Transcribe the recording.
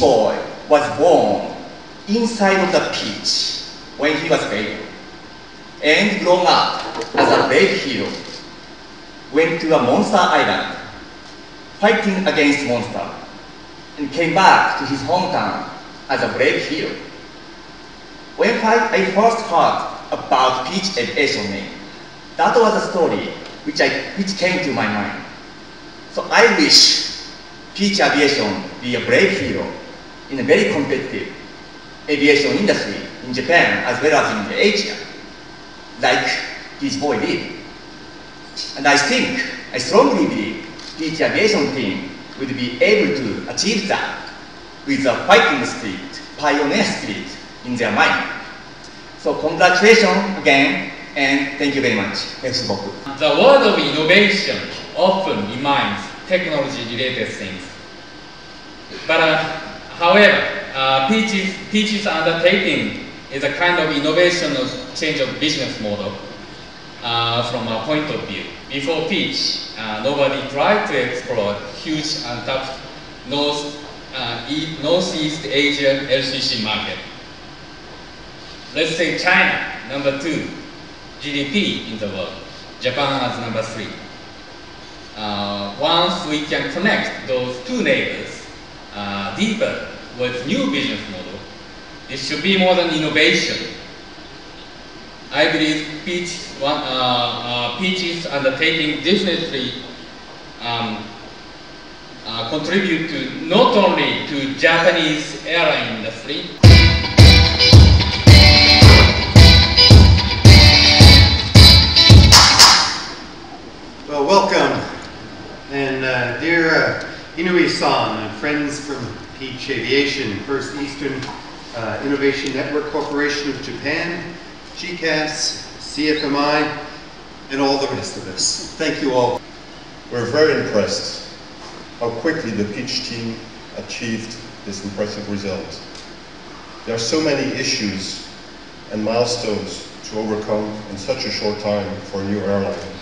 Boy was born inside of the Peach when he was baby, and grown up as a brave hero. Went to a monster island, fighting against monster, and came back to his hometown as a brave hero. When I, first heard about Peach Aviation name, that was a story which, I, which came to my mind. So I wish Peach Aviation be a brave hero in a very competitive aviation industry in Japan as well as in Asia, like this boy did. And I think, I strongly believe, this aviation team will be able to achieve that with a fighting spirit, pioneer spirit in their mind. So congratulations again, and thank you very much. The word of innovation often reminds technology-related things. But uh, however, uh, Peach's, Peach's undertaking is a kind of innovation of change of business model uh, from a point of view. Before Peach, uh, nobody tried to explore huge untapped North, uh, e Northeast Asia LCC market. Let's say China, number two, GDP in the world, Japan as number three. Uh, once we can connect those two neighbors uh, deeper with new business model, it should be more than innovation. I believe Peach, one, uh, uh, Peach's undertaking definitely um, uh, contribute to not only to Japanese airline industry, Well, welcome. And uh, dear uh, Inoue-san friends from Peach Aviation, First Eastern uh, Innovation Network Corporation of Japan, GCAS, CFMI, and all the rest of us. Thank you all. We're very impressed how quickly the Peach team achieved this impressive result. There are so many issues and milestones to overcome in such a short time for a new airline.